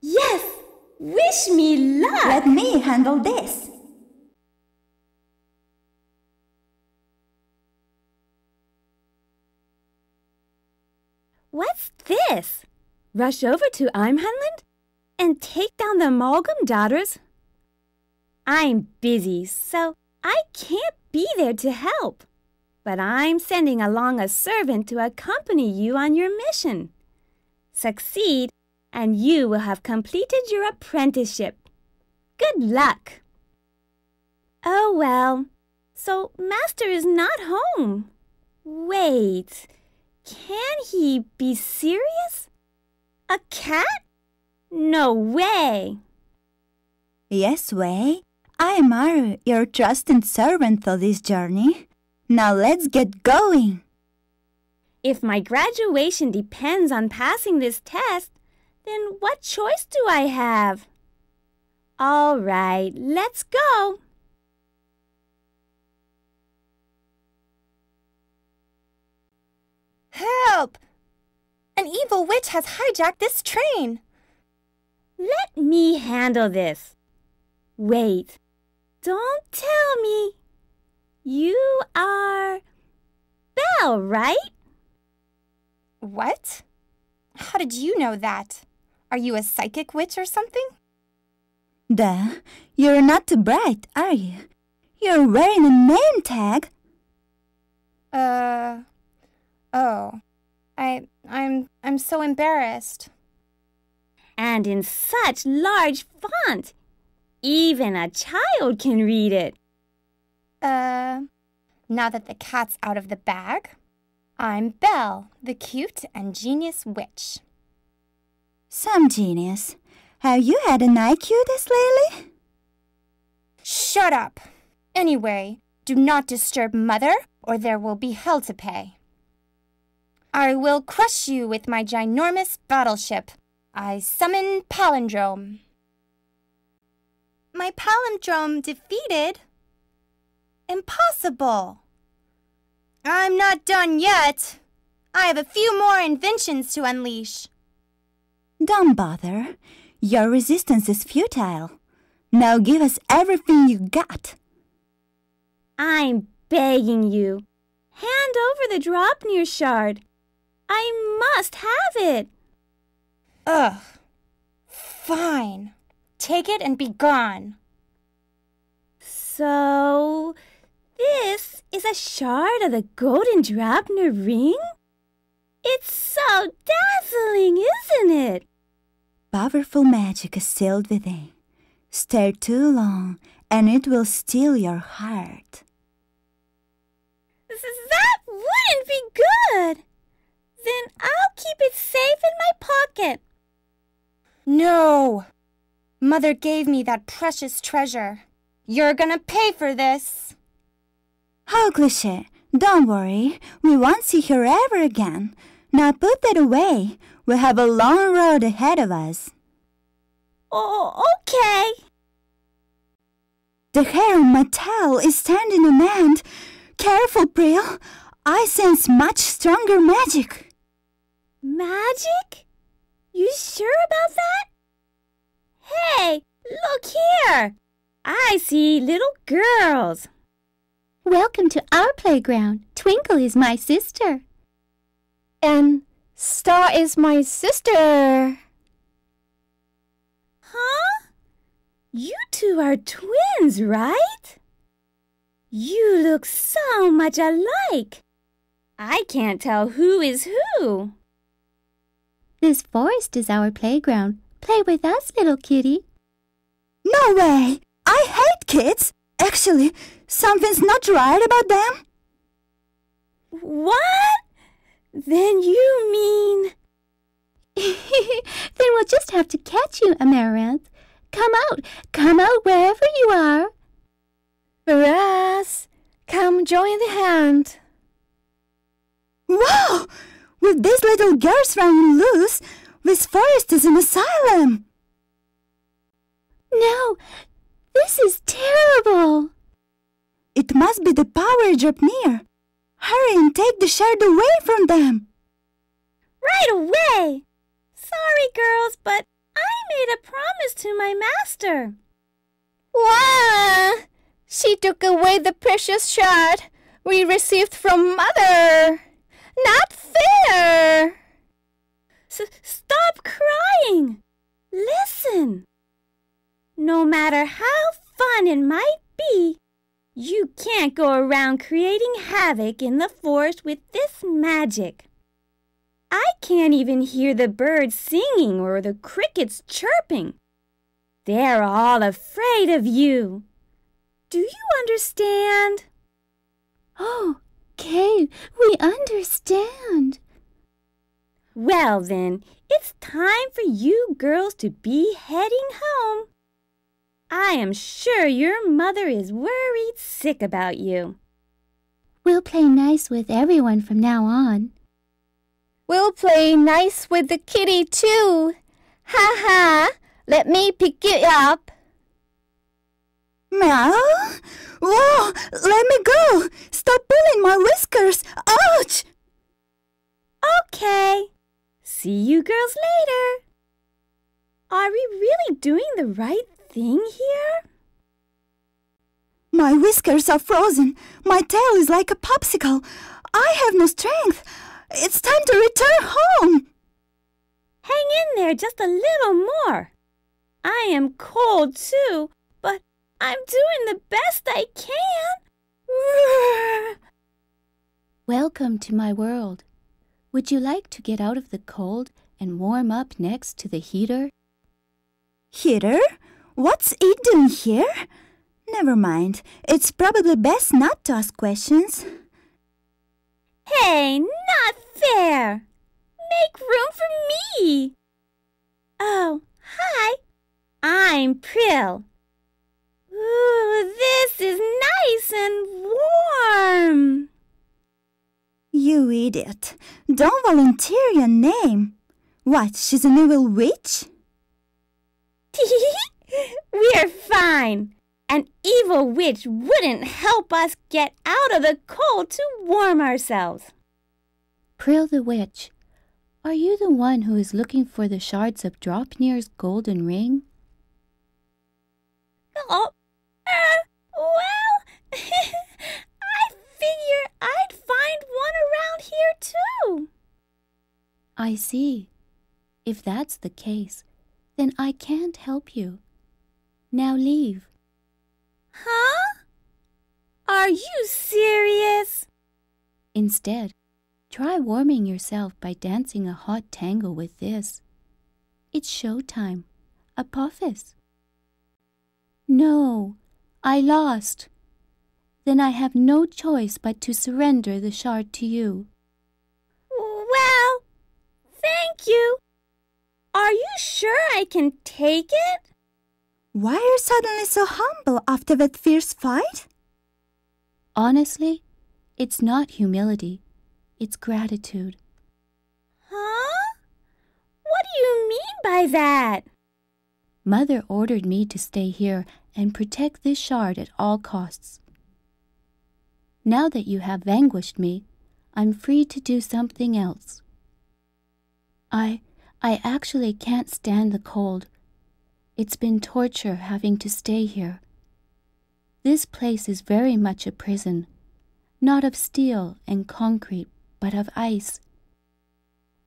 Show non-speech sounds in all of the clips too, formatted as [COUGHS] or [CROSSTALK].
Yes! Wish me luck! Let me handle this. What's this? Rush over to Imhanland and take down the Amalgam daughters? I'm busy, so I can't be there to help. But I'm sending along a servant to accompany you on your mission. Succeed, and you will have completed your apprenticeship. Good luck. Oh, well, so Master is not home. Wait, can he be serious? A cat? No way. Yes, Wei. I am Aru, your trusted servant for this journey. Now let's get going. If my graduation depends on passing this test, then what choice do I have? All right, let's go. Help! An evil witch has hijacked this train. Let me handle this. Wait, don't tell me. You are Belle, right? What? How did you know that? Are you a psychic witch or something? Duh, you're not too bright, are you? You're wearing a name tag. Uh, oh, I, I'm, I'm so embarrassed. And in such large font, even a child can read it. Uh, now that the cat's out of the bag, I'm Belle, the cute and genius witch. Some genius. Have you had an IQ this lately? Shut up! Anyway, do not disturb Mother, or there will be hell to pay. I will crush you with my ginormous battleship. I summon Palindrome. My palindrome defeated? Impossible! I'm not done yet. I have a few more inventions to unleash. Don't bother. Your resistance is futile. Now give us everything you got. I'm begging you. Hand over the Draupnir shard. I must have it. Ugh. Fine. Take it and be gone. So, this is a shard of the golden Draupnir ring? It's so dazzling, isn't it? Powerful magic is sealed within. Stare too long, and it will steal your heart. That wouldn't be good. Then I'll keep it safe in my pocket. No! Mother gave me that precious treasure. You're gonna pay for this. How cliche. Don't worry. We won't see her ever again. Now put that away. We have a long road ahead of us. Oh, okay. The hair on my tail is standing on end. Careful, Prill. I sense much stronger magic. Magic? You sure about that? Hey, look here! I see little girls. Welcome to our playground. Twinkle is my sister. And Star is my sister. Huh? You two are twins, right? You look so much alike. I can't tell who is who. This forest is our playground. Play with us, little kitty. No way! I hate kids! Actually, something's not right about them. What? Then you mean... [LAUGHS] then we'll just have to catch you, Amaranth. Come out, come out wherever you are. Whereas, come join the hand. Wow! With these little girls running loose, this forest is an asylum. No, this is terrible. It must be the power Draupnir. Hurry and take the shard away from them. Right away. Sorry, girls, but I made a promise to my master. Wah! She took away the precious shard we received from Mother. Not fair! S- stop crying! Listen! No matter how fun it might be, you can't go around creating havoc in the forest with this magic. I can't even hear the birds singing or the crickets chirping. They're all afraid of you. Do you understand? Oh, Kay, we understand. Well, then, it's time for you girls to be heading home. I am sure your mother is worried sick about you. We'll play nice with everyone from now on. We'll play nice with the kitty too. Ha ha! Let me pick it up. Meow? Whoa! Let me go! Stop pulling my whiskers! Ouch! Okay. See you girls later. Are we really doing the right thing here? My whiskers are frozen. My tail is like a popsicle. I have no strength. It's time to return home. Hang in there just a little more. I am cold too, but I'm doing the best I can. [LAUGHS] Welcome to my world. Would you like to get out of the cold and warm up next to the heater? Heater? What's it doing here? Never mind. It's probably best not to ask questions. Hey, not fair. Make room for me. Oh, hi. I'm Prill. Ooh, this is nice and warm. You idiot. Don't volunteer your name. What, she's an evil witch? [LAUGHS] We're fine. An evil witch wouldn't help us get out of the cold to warm ourselves. Prill the Witch, are you the one who is looking for the shards of Draupnir's golden ring? Oh, uh, well, [LAUGHS] I figure I'd find one around here too. I see. If that's the case, then I can't help you. Now leave. Huh? Are you serious? Instead, try warming yourself by dancing a hot tango with this. It's show time. Apophis. No, I lost. Then I have no choice but to surrender the shard to you. Well, thank you. Are you sure I can take it? Why are you suddenly so humble after that fierce fight? Honestly, it's not humility, it's gratitude. Huh? What do you mean by that? Mother ordered me to stay here and protect this shard at all costs. Now that you have vanquished me, I'm free to do something else. I I actually can't stand the cold. It's been torture having to stay here. This place is very much a prison, not of steel and concrete, but of ice.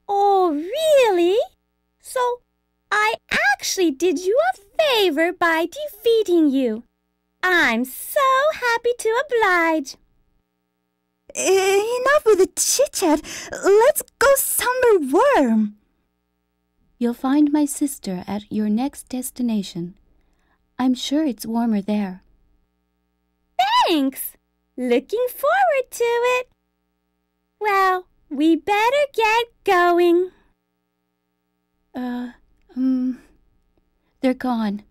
Oh, really? So I actually did you a favor by defeating you. I'm so happy to oblige. Enough with the chit chat. Let's go somewhere warm. You'll find my sister at your next destination. I'm sure it's warmer there. Thanks. Looking forward to it. Well, we better get going. Uh, um, they're gone.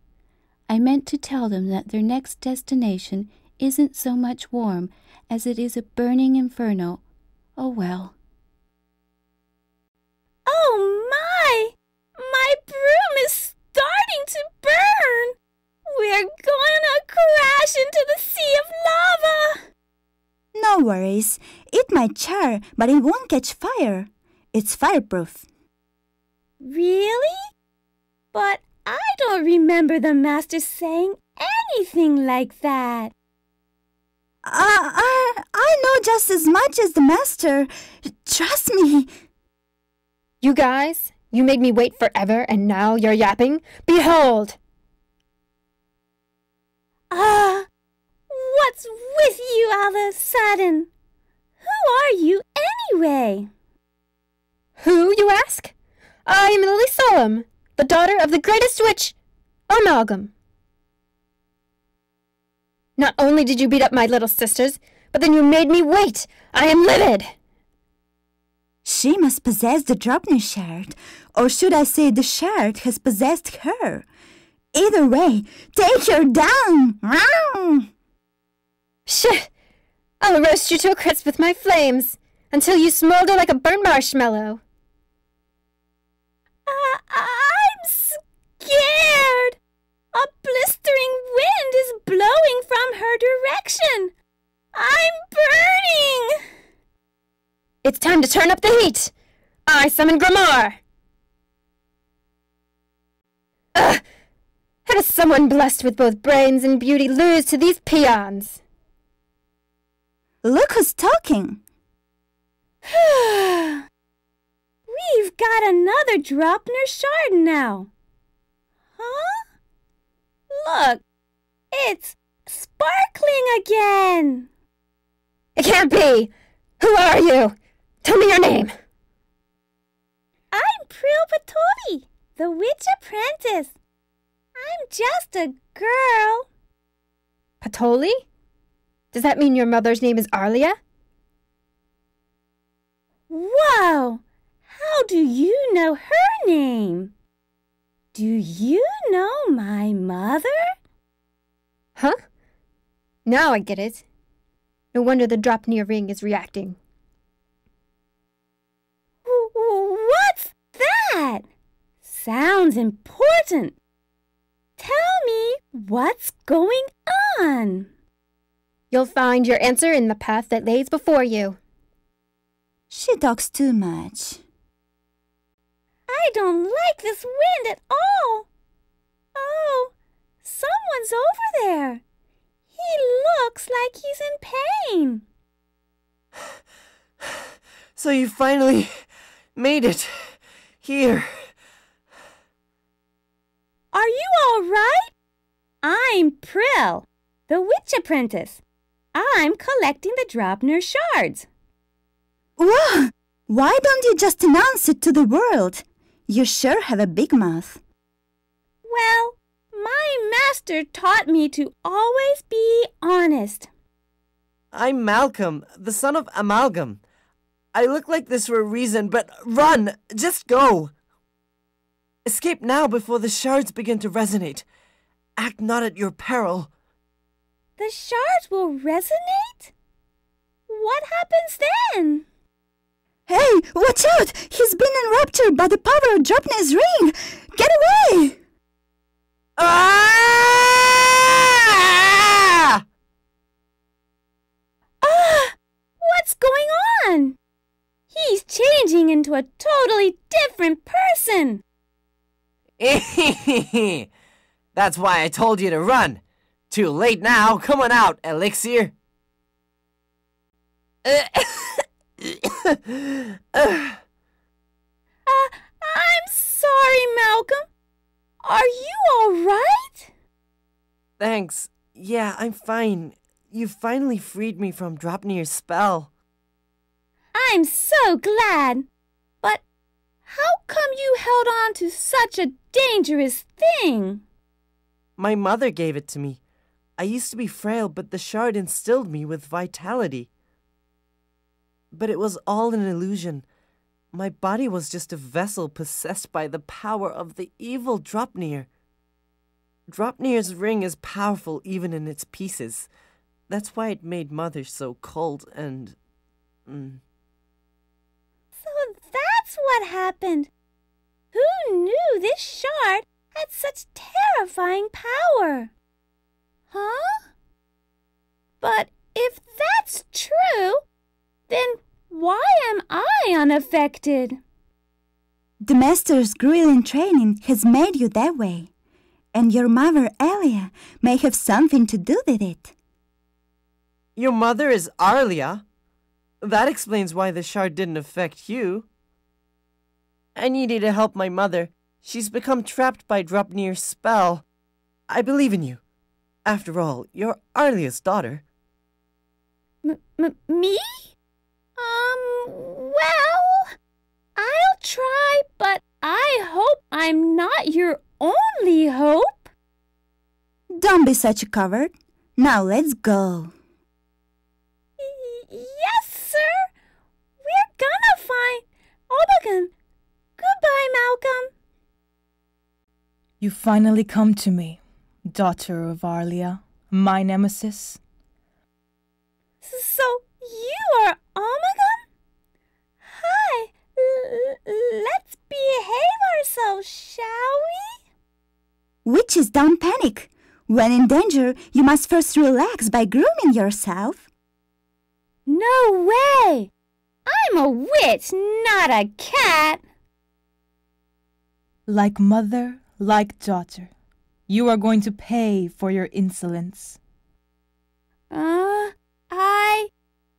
I meant to tell them that their next destination isn't so much warm as it is a burning inferno. Oh well. We're gonna crash into the sea of lava! No worries. It might char, but it won't catch fire. It's fireproof. Really? But I don't don't remember the master saying anything like that. I, I, I know just as much as the master. Trust me. You guys, you made me wait forever and now you're yapping? Behold! Ah, what's with you all of a sudden? Who are you anyway? Who, you ask? I am Lily Solemn, the daughter of the greatest witch, Amalgam. Not only did you beat up my little sisters, but then you made me wait. I am livid. She must possess the Draupnir shard, or should I say the shard has possessed her. Either way, take her down! Shh! I'll roast you to a crisp with my flames, until you smolder like a burnt marshmallow. Uh, I'm scared. A blistering wind is blowing from her direction. I'm burning. It's time to turn up the heat. I summon Gramar. Ugh! How does someone blessed with both brains and beauty lose to these peons? Look who's talking. [SIGHS] We've got another Draupnir shard now. Huh? Look, it's sparkling again. It can't be! Who are you? Tell me your name. I'm Prill Patoli, the witch apprentice. I'm just a girl. Patoli? Does that mean your mother's name is Arlia? Whoa! How do you know her name? Do you know my mother? Huh? Now I get it. No wonder the Draupnir ring is reacting. What's that? Sounds important. Tell me what's going on. You'll find your answer in the path that lays before you. She talks too much. I don't like this wind at all. Oh, someone's over there. He looks like he's in pain. So you finally made it. Here. Are you all right? I'm Prill, the witch apprentice. I'm collecting the Draupnir shards. Whoa! Why don't you just announce it to the world? You sure have a big mouth. Well, my master taught me to always be honest. I'm Malcolm, the son of Amalgam. I look like this for a reason, but run! Just go! Escape now before the shards begin to resonate. Act not at your peril. The shards will resonate? What happens then? Hey, watch out! He's been enraptured by the power of Draupnir's ring! Get away! Ah! Ah! What's going on? He's changing into a totally different person. [LAUGHS] That's why I told you to run. Too late now. Come on out, Elixir. [COUGHS] Uh, I'm sorry, Malcolm. Are you all right? Thanks. Yeah, I'm fine. You finally freed me from Draupnir's spell. I'm so glad. How come you held on to such a dangerous thing? My mother gave it to me. I used to be frail, but the shard instilled me with vitality. But it was all an illusion. My body was just a vessel possessed by the power of the evil Draupnir. Draupnir's ring is powerful even in its pieces. That's why it made Mother so cold and. Mm, that's what happened. Who knew this shard had such terrifying power? Huh? But if that's true, then why am I unaffected? The master's grueling training has made you that way. and your mother, Elia, may have something to do with it. Your mother is Arlia. That explains why the shard didn't affect you. I needed to help my mother. She's become trapped by Draupnir's spell. I believe in you. After all, you're Arlia's daughter. M- m- me? Um, well, I'll try, but I hope I'm not your only hope. Don't be such a coward. Now let's go. Y- yes, sir. We're gonna find Obagon. Goodbye, Malcolm. You finally come to me, daughter of Arlia, my nemesis. So you are Omegon? Hi. Let's behave ourselves, shall we? Witches don't panic. When in danger, you must first relax by grooming yourself. No way! I'm a witch, not a cat. Like mother, like daughter. You are going to pay for your insolence. Uh, I,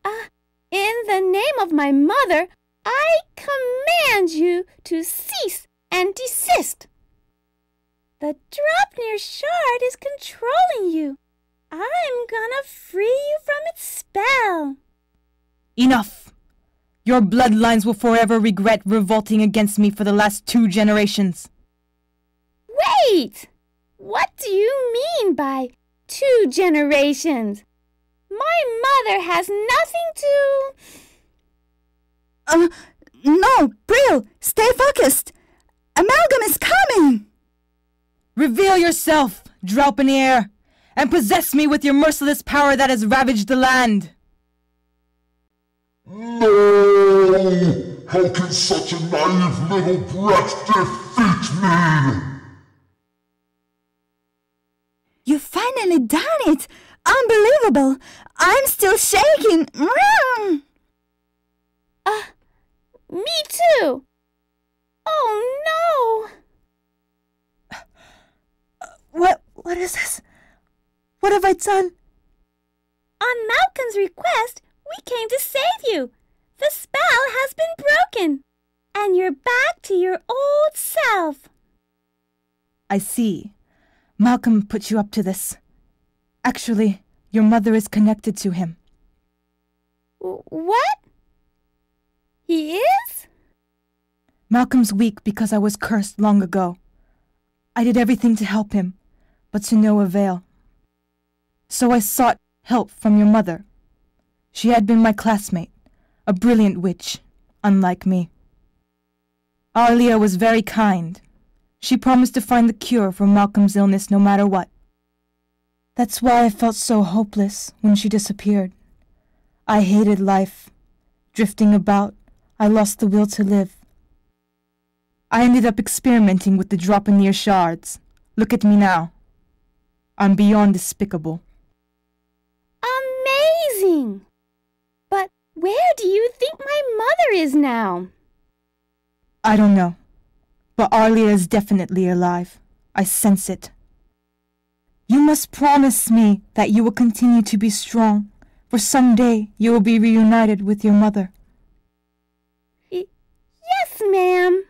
uh, in the name of my mother, I command you to cease and desist. The Draupnir shard is controlling you. I'm gonna free you from its spell. Enough! Your bloodlines will forever regret revolting against me for the last two generations. Wait! What do you mean by two generations? My mother has nothing to. Uh, no, Brill, stay focused. Amalgam is coming. Reveal yourself, Draupnir, and possess me with your merciless power that has ravaged the land. No! How can such a naive little brat defeat me? You finally done it. Unbelievable. I'm still shaking. Mm. Uh, me too. Oh no! What? What is this? What have I done? On Malcolm's request, we came to save you. The spell has been broken, and you're back to your old self. I see. Malcolm put you up to this. Actually, your mother is connected to him. What? He is? Malcolm's weak because I was cursed long ago. I did everything to help him, but to no avail. So I sought help from your mother. She had been my classmate, a brilliant witch, unlike me. Arlia was very kind. She promised to find the cure for Malcolm's illness no matter what. That's why I felt so hopeless when she disappeared. I hated life. Drifting about, I lost the will to live. I ended up experimenting with the Draupnir shards. Look at me now. I'm beyond despicable. Amazing! Where do you think my mother is now? I don't know. But Arlia is definitely alive. I sense it. You must promise me that you will continue to be strong, for some day you will be reunited with your mother. Y- yes, ma'am.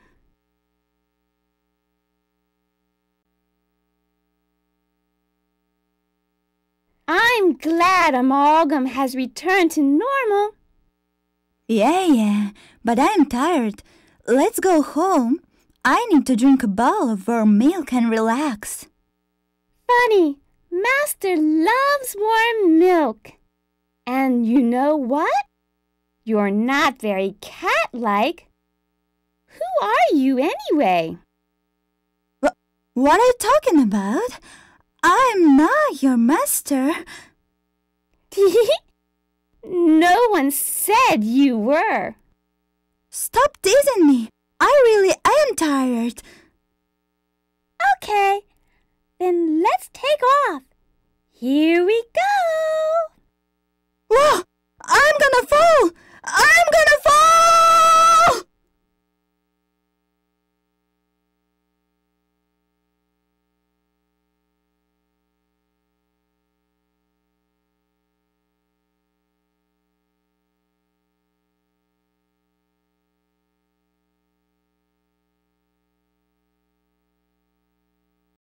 I'm glad Amalgam has returned to normal. Yeah, yeah, but I'm tired. Let's go home. I need to drink a bowl of warm milk and relax. Funny, Master loves warm milk. And you know what? You're not very cat like. Who are you anyway? What are you talking about? I'm not your master. [LAUGHS] No one said you were. Stop teasing me. I really am tired. Okay, then let's take off. Here we go. Whoa! I'm gonna fall! I'm gonna fall!